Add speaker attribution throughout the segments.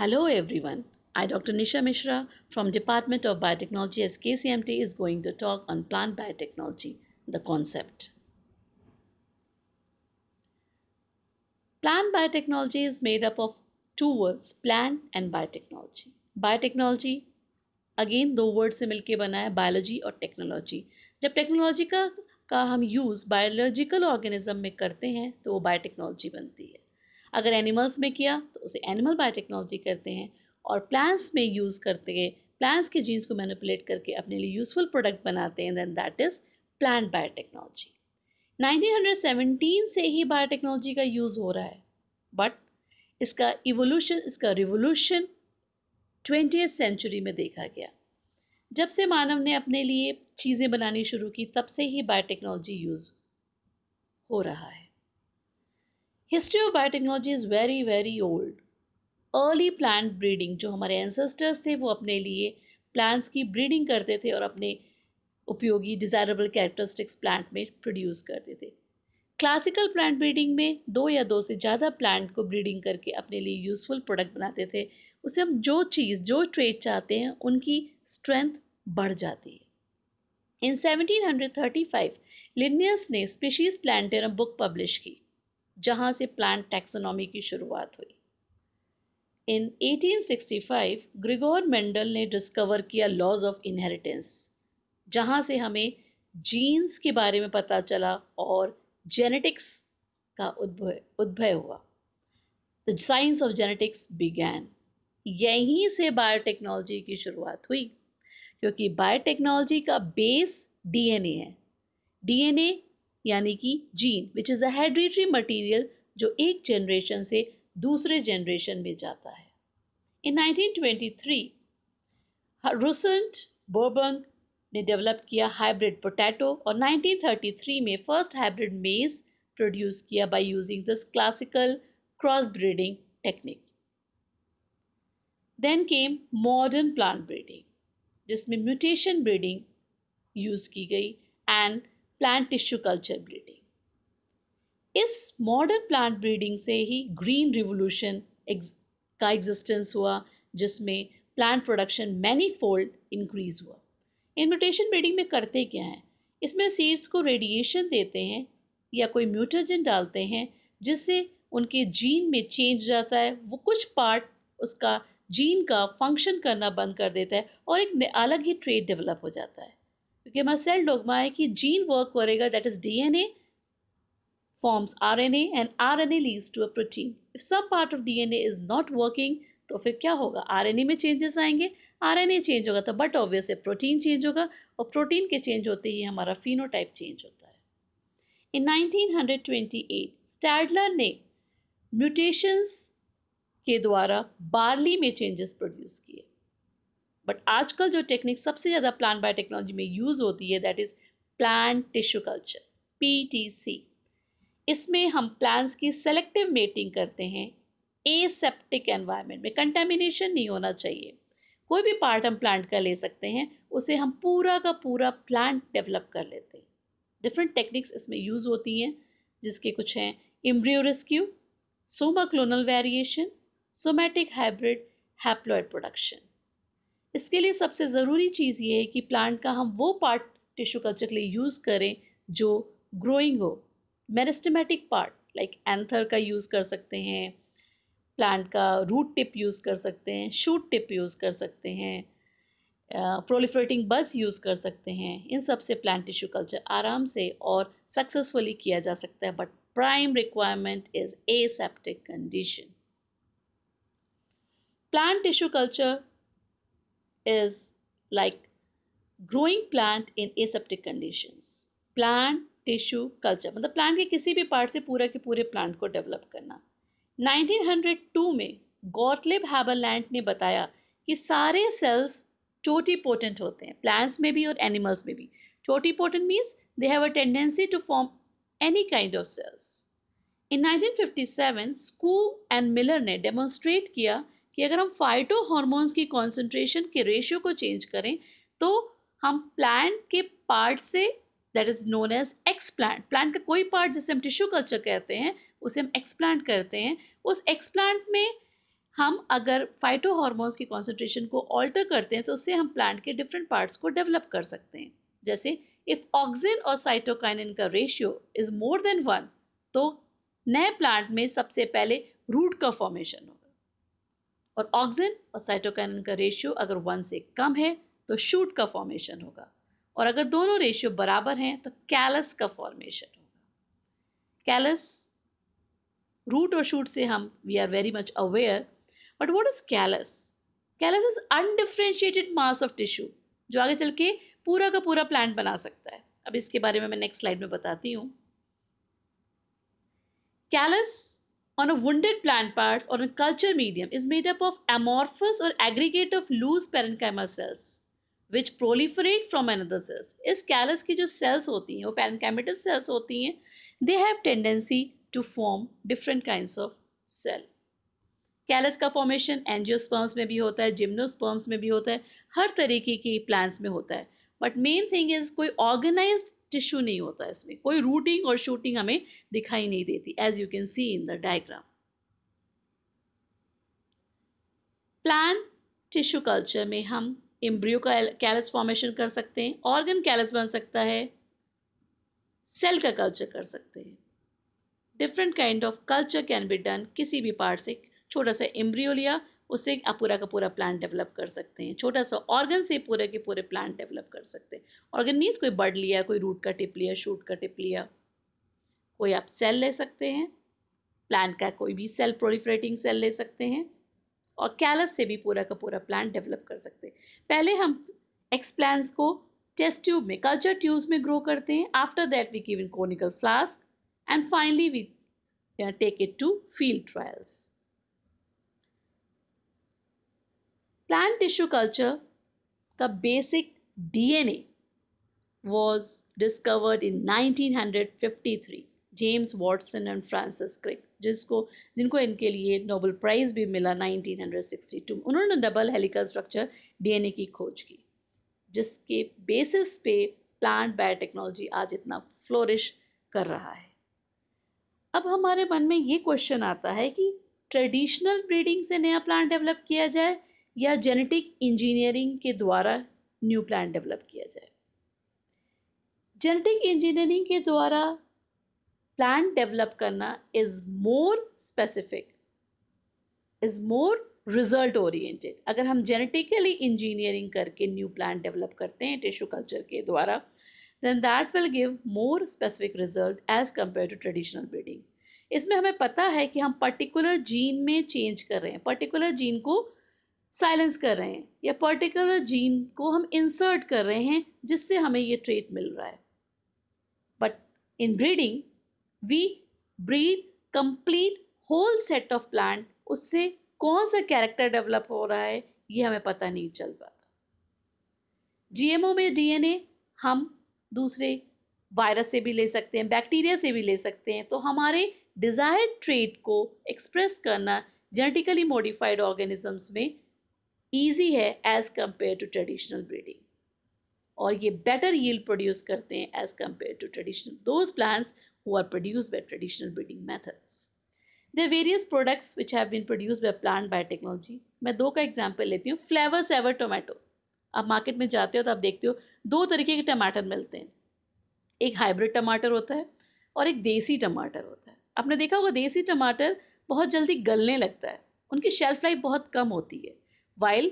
Speaker 1: Hello everyone. I, Dr. Nisha Mishra from Department of Biotechnology as KCMT is going to talk on plant biotechnology, the concept. Plant biotechnology is made up of two words, plant and biotechnology. Biotechnology again दो word से मिलके बना है biology और technology जब technology का का हम यूज़ बायोलॉजिकल ऑर्गेनिज्म में करते हैं तो वो बायोटेक्नोलॉजी बनती है अगर एनिमल्स में किया तो उसे एनिमल बायोटेक्नोलॉजी करते हैं और प्लांट्स में यूज़ करते हैं। प्लांट्स के जीन्स को मैनिपुलेट करके अपने लिए यूज़फुल प्रोडक्ट बनाते हैं then that is plant biotechnology 1917 से ही बायोटेक्नोलॉजी का यूज़ हो रहा है। बट इसका इवोल्यूशन इसका रिवोल्यूशन ट्वेंटी सेंचुरी में देखा गया। जब से मानव ने अपने लिए चीज़ें बनानी शुरू की, तब से ही बायोटेक्नोलॉजी यूज़ हो रहा है। History of biotechnology is very very old early plant breeding जो हमारे एंसेस्टर्स थे, वो अपने लिए प्लांट्स की ब्रीडिंग करते थे और अपने उपयोगी डिज़ायरेबल कैरेक्टरिस्टिक्स प्लांट में प्रोड्यूस करते थे। क्लासिकल प्लांट ब्रीडिंग में दो या दो से ज़्यादा प्लांट को ब्रीडिंग करके अपने लिए यूज़फुल प्रोडक्ट बनाते थे। उसे हम जो चीज़, जो ट्रेड चाहते हैं, उनकी स्ट्रेंथ बढ़ जाती है। इन 1735 लिनियस ने स्पीशीज प्लांटेरम बुक पब्लिश की। जहाँ से प्लांट टैक्सोनॉमी की शुरुआत हुई। इन 1865 ग्रिगोर मेंडल ने डिस्कवर किया लॉज ऑफ़ इनहेरिटेंस जहाँ से हमें जीन्स के बारे में पता चला और जेनेटिक्स का उद्भव उद्भव हुआ। The science of genetics began यहीं से बायोटेक्नोलॉजी की शुरुआत हुई, क्योंकि बायोटेक्नोलॉजी का बेस डीएनए है। डीएनए यानी कि gene which is a hereditary material जो एक जनरेशन से दूसरे जनरेशन में जाता है। इन 1923 रुसेंट बोर्बंग ने डेवलप किया हाइब्रिड पोटैटो और 1933 में फ़र्स्ट हाइब्रिड मेज प्रोड्यूस किया by using this classical cross breeding technique then came modern plant breeding जिसमें म्यूटेशन ब्रीडिंग यूज़ की गई and plant tissue culture breeding इस मॉडर्न प्लांट ब्रीडिंग से ही ग्रीन रिवोल्यूशन का एग्जिस्टेंस हुआ, जिसमें plant production many fold increase हुआ। इन म्यूटेशन ब्रीडिंग में करते क्या हैं? इसमें सीड्स को रेडिएशन देते हैं या कोई म्यूटाजन डालते हैं, जिससे उनके जीन में चेंज जाता है। वो कुछ पार्ट उसका जीन का फ़ंक्शन करना बंद कर देता है और एक अलग ही ट्रेड डेवलप हो जाता है। क्योंकि हमारा सेल डोगमा है कि जीन वर्क करेगा that is DNA forms RNA and RNA leads to a protein if some part of DNA is not working तो फिर क्या होगा? आरएनए में चेंजेस आएँगे। आरएनए चेंज होगा तो बट ऑब्वियस है प्रोटीन चेंज होगा और प्रोटीन के चेंज होते ही हमारा फिनोटाइप चेंज होता है। इन 1928 स्टैडलर ने म्यूटेशंस के द्वारा बार्ली में चेंजेस प्रोड्यूस किए। बट आजकल जो टेक्निक सबसे ज़्यादा प्लांट बायोटेक्नोलॉजी में यूज़ होती है that is plant tissue culture PTC इसमें हम प्लांट्स की सेलेक्टिव मेटिंग करते हैं एसेप्टिक एनवायरनमेंट में। कंटेमिनेशन नहीं होना चाहिए। कोई भी पार्ट हम प्लांट का ले सकते हैं, उसे हम पूरा का पूरा प्लांट डेवलप कर लेते हैं। डिफरेंट टेक्निक्स इसमें यूज़ होती हैं, जिसके कुछ हैं embryo rescue somaclonal variation somatic hybrid haploid production इसके लिए सबसे ज़रूरी चीज़ ये है कि प्लांट का हम वो पार्ट टिश्यू कल्चर के लिए यूज़ करें जो ग्रोइंग हो। मेरिस्टमेटिक पार्ट लाइक एंथर का यूज़ कर सकते हैं प्लांट का रूट टिप यूज़ कर सकते हैं शूट टिप यूज़ कर सकते हैं प्रोलिफ्रेटिंग बस यूज़ कर सकते हैं। इन सबसे प्लांट टिश्यू कल्चर आराम से और सक्सेसफुली किया जा सकता है but prime requirement is aseptic condition plant tissue culture is like growing plant in aseptic conditions, plant tissue culture मतलब प्लांट के किसी भी पार्ट से पूरा के पूरे प्लांट को डेवलप करना। 1902 में गॉटलिब हैबरलैंड ने बताया कि सारे सेल्स टोटी पोटेंट होते हैं प्लांट्स में भी और एनिमल्स में भी। Totipotent means they have a tendency to form any kind of cells in 1957 Skoog and Miller ने डेमोन्स्ट्रेट किया कि अगर हम फाइटो हॉर्मोन्स की कॉन्सेंट्रेशन के रेशियो को चेंज करें तो हम प्लांट के पार्ट से that is known as explant का कोई पार्ट जिसे हम टिश्यू कल्चर कहते हैं, उसे हम एक्सप्लांट करते हैं। उस एक्सप्लांट में हम अगर फाइटो हार्मोन्स की कॉन्सेंट्रेशन को ऑल्टर करते हैं तो उससे हम प्लांट के डिफरेंट पार्ट्स को डेवलप कर सकते हैं। जैसे इफ़ ऑक्सिन और साइटोकाइनिन का ratio is more than one तो नए प्लांट में सबसे पहले रूट का फॉर्मेशन होगा और ऑक्सीजन और साइटोकाइनिन का रेशियो अगर वन से कम है तो शूट का फॉर्मेशन होगा। और अगर दोनों रेशियो बराबर हैं तो कैलस का फॉर्मेशन होगा। कैलस रूट और शूट से हम we are very much aware but what is callus callus is undifferentiated mass of tissue जो आगे चल के पूरा का पूरा प्लांट बना सकता है। अब इसके बारे में मैं नेक्स्ट स्लाइड में बताती हूँ। Callus on a wounded plant parts or a culture medium is made up of amorphous or aggregate of loose parenchyma cells which proliferate from another cells. इस callus की जो cells होती हैं वो parenchymatous cells होती हैं they have tendency to form different kinds of cell. Callus का formation angiosperms में भी होता है जिम्नोस्पर्म्स में भी होता है हर तरीके के प्लांट्स में होता है बट मेन थिंग इज़ कोई ऑर्गेनाइज टिश्यू नहीं होता इसमें। कोई रूटिंग और शूटिंग हमें दिखाई नहीं देती as you can see in the diagram plant tissue culture में हम एम्ब्रियो का कैलस फॉर्मेशन कर सकते हैं ऑर्गन कैलस बन सकता है सेल का कल्चर कर सकते हैं। Different kind of culture can be done किसी भी पार्ट से, छोटा सा एम्ब्रियो लिया उससे आप पूरा का पूरा प्लांट डेवलप कर सकते हैं। छोटा सा ऑर्गन से पूरे के पूरे प्लांट डेवलप कर सकते हैं। ऑर्गन मीन्स कोई बर्ड लिया, कोई रूट का टिप लिया शूट का टिप लिया, कोई आप सेल ले सकते हैं। प्लांट का कोई भी सेल प्रोलिफरेटिंग सेल ले सकते हैं और कैलस से भी पूरा का पूरा प्लांट डेवलप कर सकते हैं। पहले हम एक्सप्लांट्स को टेस्ट ट्यूब में कल्चर ट्यूब्स में ग्रो करते हैं। After that we give in conical flask and finally we take it to field trials plant tissue culture का basic DNA was discovered in 1953 James Watson and Francis Crick जिसको, जिनको इनके लिए Nobel prize भी मिला 1962 उन्होंने डबल हेलिकल स्ट्रक्चर डीएनए की खोज की, जिसके बेसिस पे प्लांट बायोटेक्नोलॉजी आज इतना फ्लोरिश कर रहा है। अब हमारे मन में ये क्वेश्चन आता है कि ट्रेडिशनल ब्रीडिंग से नया प्लांट डेवलप किया जाए या जेनेटिक इंजीनियरिंग के द्वारा न्यू प्लान डेवलप किया जाए। जेनेटिक इंजीनियरिंग के द्वारा प्लान डेवलप करना is more specific is more result oriented अगर हम जेनेटिकली इंजीनियरिंग करके न्यू प्लान डेवलप करते हैं टिश्यू कल्चर के द्वारा then that will give more specific result as compare to traditional breeding इसमें हमें पता है कि हम पर्टिकुलर जीन में चेंज कर रहे हैं। पर्टिकुलर जीन को साइलेंस कर रहे हैं, या पर्टिकुलर जीन को हम इंसर्ट कर रहे हैं जिससे हमें ये ट्रेट मिल रहा है। But in breeding we breed complete whole set of plant उससे कौन सा कैरेक्टर डेवलप हो रहा है, ये हमें पता नहीं चल पाता। जीएमओ में डीएनए हम दूसरे वायरस से भी ले सकते हैं बैक्टीरिया से भी ले सकते हैं तो हमारे डिज़ायर्ड ट्रेट को एक्सप्रेस करना जेनेटिकली मॉडिफाइड ऑर्गेनिजम्स में ईजी है as compare to traditional breeding और ये बेटर यील्ड प्रोड्यूस करते हैं as compare to traditional those plants who are produce by traditional breeding methods there various products which have been produce by plant biotechnology मैं दो का example लेती हूँ. Flavour saver tomato आप मार्केट में जाते हो तो आप देखते हो दो तरीके के टमाटर मिलते हैं. एक हाइब्रिड टमाटर होता है और एक देसी टमाटर होता है. आपने देखा होगा देसी टमाटर बहुत जल्दी गलने लगता है. उनकी शेल्फ लाइफ बहुत कम होती है. वाइल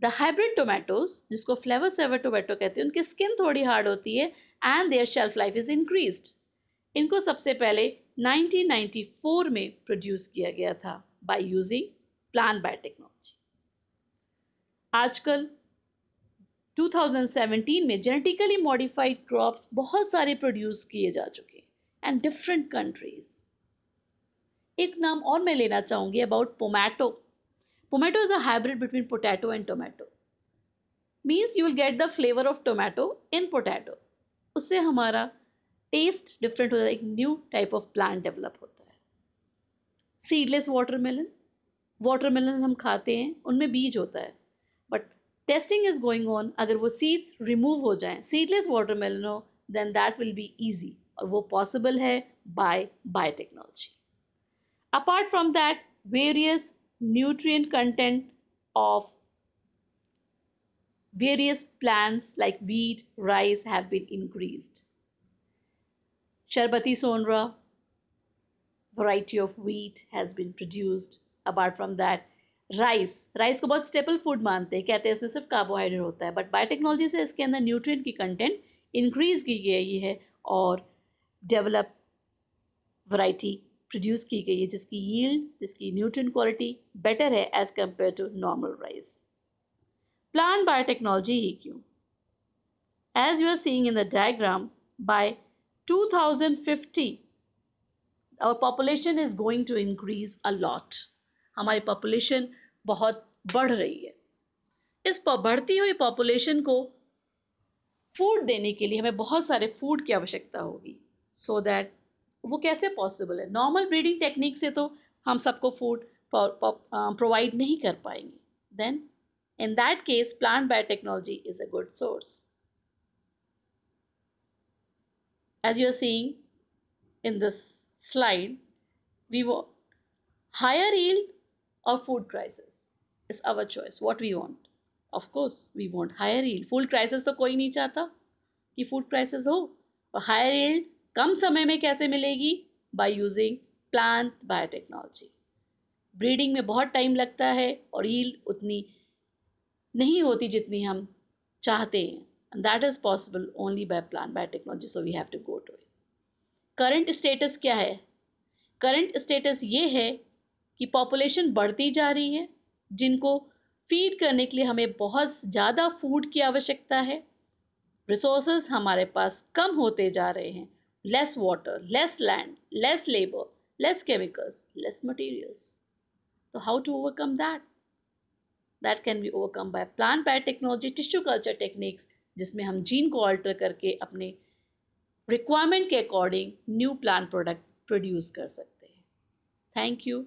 Speaker 1: द हाइब्रिड टोमेटोज जिसको फ्लेवर सेवर टोमेटो कहते हैं, उनकी स्किन थोड़ी हार्ड होती है and their shelf life is increase इनको सबसे पहले 1994 में प्रोड्यूस किया गया था बाय यूजिंग प्लांट बायोटेक्नोलॉजी आजकल 2017 में जेनेटिकली मॉडिफाइड क्रॉप्स बहुत सारे प्रोड्यूस किए जा चुके हैं एंड डिफरेंट कंट्रीज़ एक नाम और मैं लेना चाहूँगी about pomato Tomato is a hybrid between potato and tomato. Means you will get the flavor of tomato in potato. उससे हमारा टेस्ट डिफरेंट हो जाता है, एक new type of plant develop होता है. सीडलेस वाटरमेलन वाटरमेलन हम खाते हैं, उनमें बीज होता है. But testing is going on अगर वो सीड्स रिमूव हो जाएँ सीडलेस वाटरमेलन हो then that will be easy और वो पॉसिबल है by biotechnology apart from that various nutrient content of various plants like wheat, rice have been increased. Sharbati Sonra variety of wheat has been produced. Apart from that, rice rice को बहुत staple food मानते हैं कहते हैं इसमें सिर्फ़ carbohydrate होता है बट बायोटेक्नोलॉजी से इसके अंदर न्यूट्रिएंट की कंटेंट इंक्रीज की गई है और डेवलप वैरायटी प्रोड्यूस की गई है, जिसकी यील्ड जिसकी न्यूट्रिएंट क्वालिटी बेटर है as compare to normal rice plant biotechnology ही क्यों? As you are seeing in the diagram by 2050 our population is going to increase a lot. हमारी पॉपुलेशन बहुत बढ़ रही है। इस बढ़ती हुई पॉपुलेशन को फ़ूड देने के लिए हमें बहुत सारे फ़ूड की आवश्यकता होगी। सो दैट वो कैसे पॉसिबल है? नॉर्मल ब्रीडिंग टेक्निक से तो हम सबको फ़ूड प्रोवाइड नहीं कर पाएँगे। Then in that case plant biotechnology is a good source as you are seeing in this slide we वो हायर ईल और food crisis is our choice what we want of course we want higher yield food crisis तो कोई नहीं चाहता कि food crisis हो, और higher yield कम समय में कैसे मिलेगी? By using plant biotechnology breeding में बहुत टाइम लगता है और yield उतनी नहीं होती जितनी हम चाहते हैं. And that is possible only by plant biotechnology, so we have to go to it. Current status क्या है? करंट स्टेटस ये है कि पॉपुलेशन बढ़ती जा रही है, जिनको फ़ीड करने के लिए हमें बहुत ज़्यादा फ़ूड की आवश्यकता है. रिसोर्सेज हमारे पास कम होते जा रहे हैं. Less water less land less labour less chemicals less materials तो how to overcome that that can be overcome by plant biotechnology, tissue culture techniques जिसमें हम जीन को ऑल्टर करके अपने रिक्वायरमेंट के according new plant product produce कर सकते हैं। Thank you